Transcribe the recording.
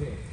resolver.